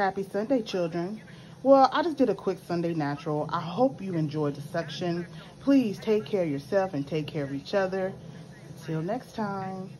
Happy Sunday, children. Well, I just did a quick Sunday natural. I hope you enjoyed the suction. Please take care of yourself and take care of each other. Until next time.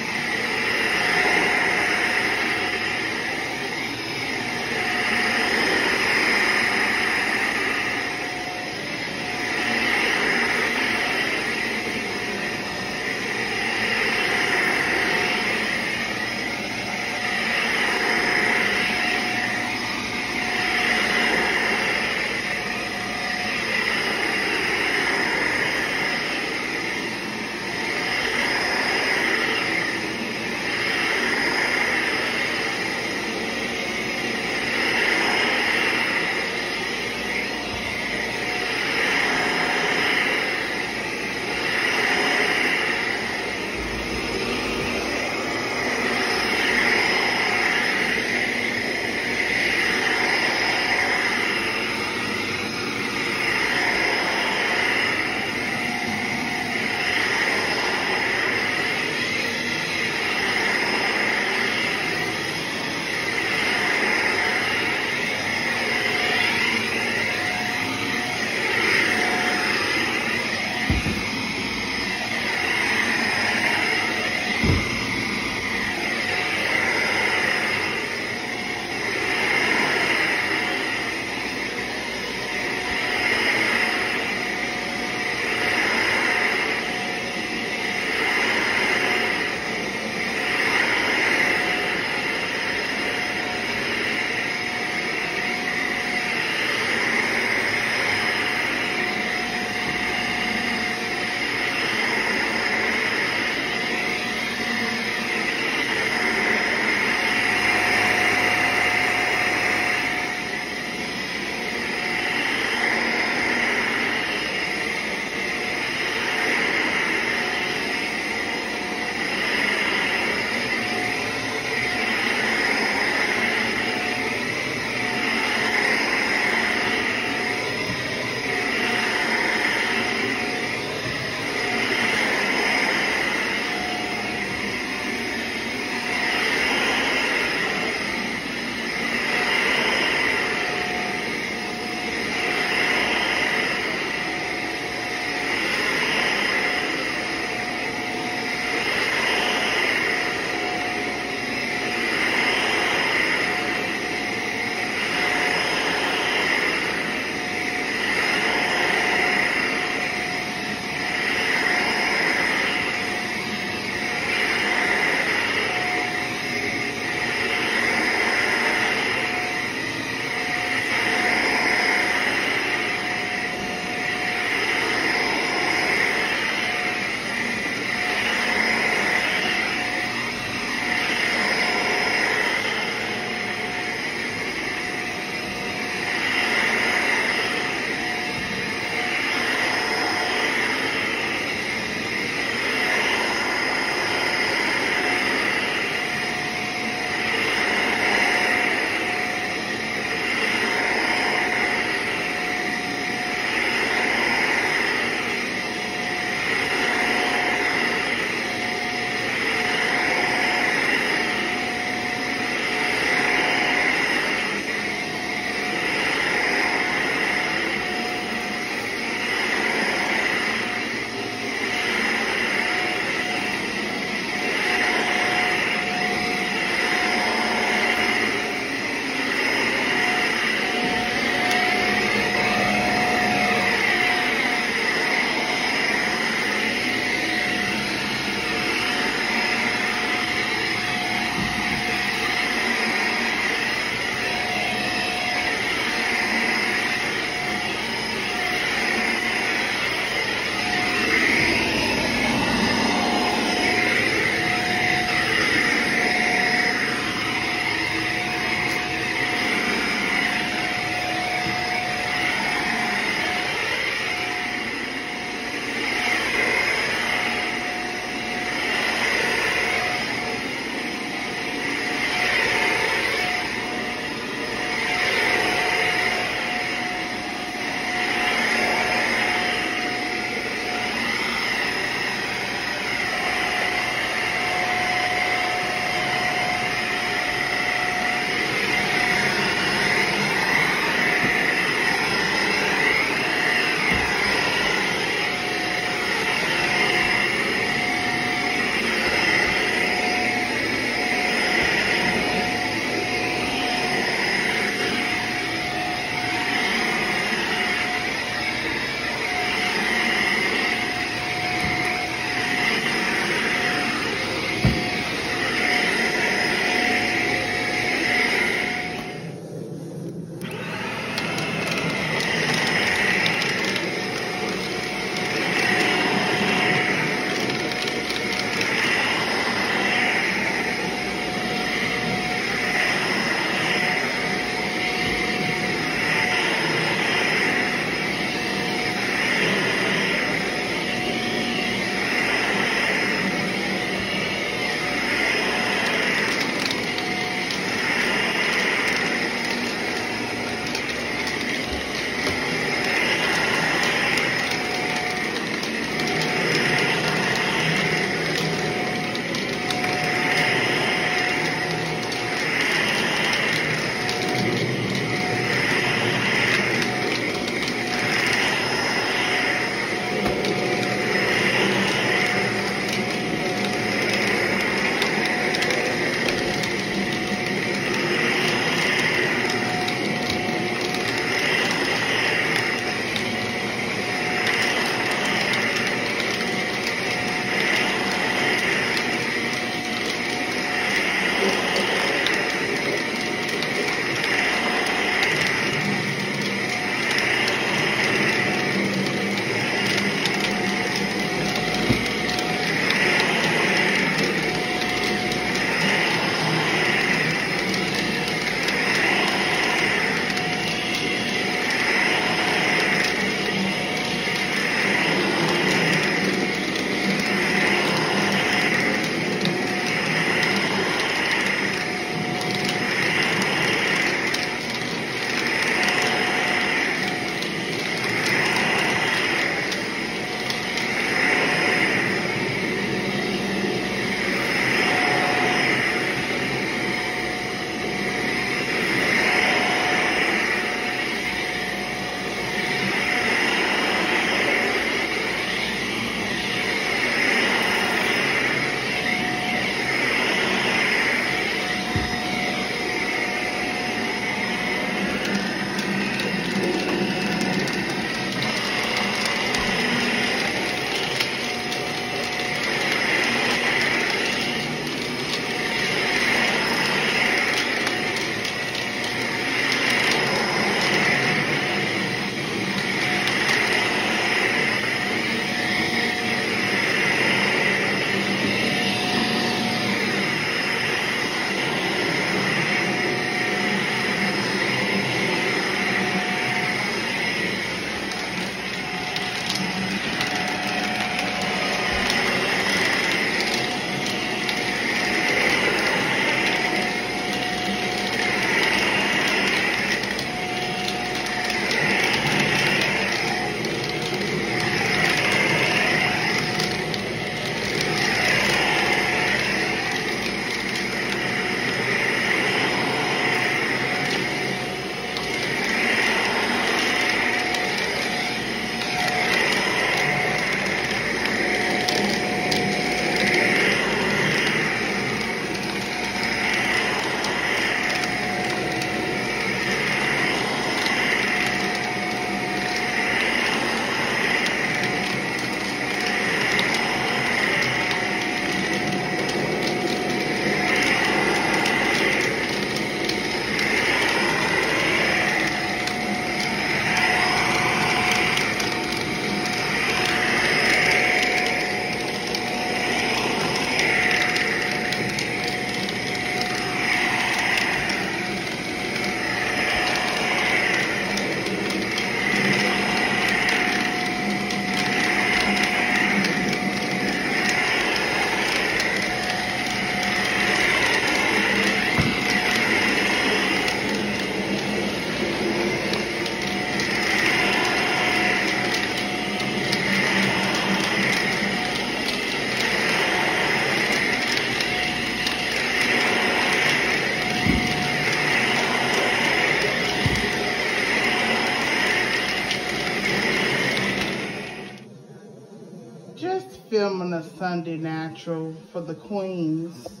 Sunday natural for the queens.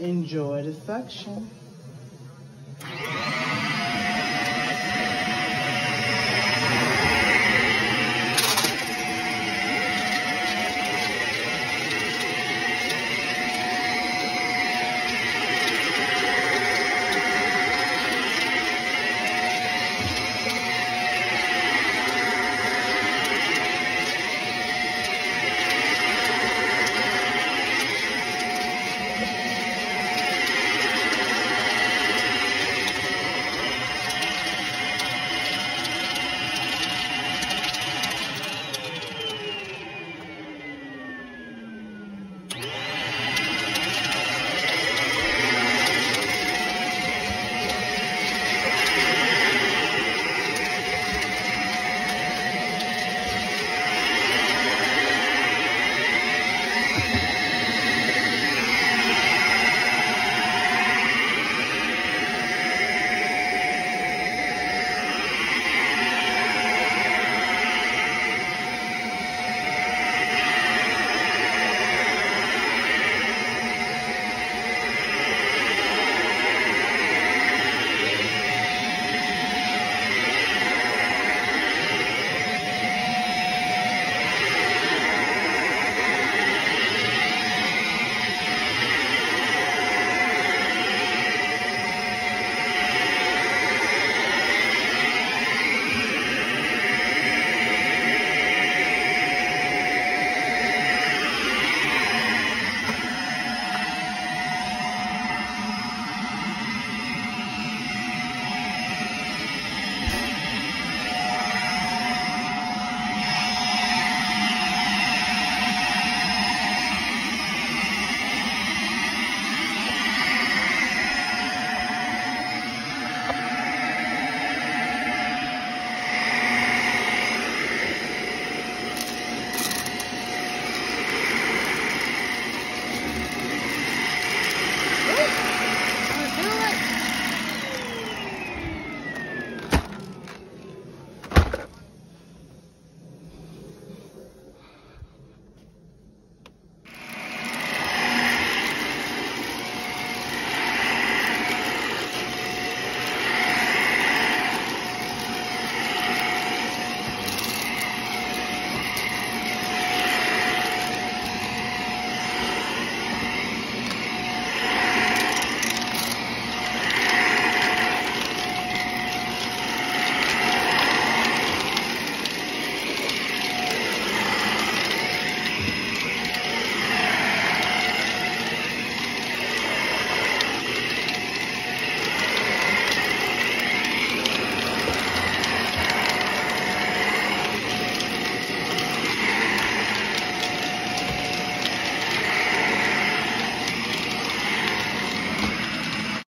Enjoy the suction.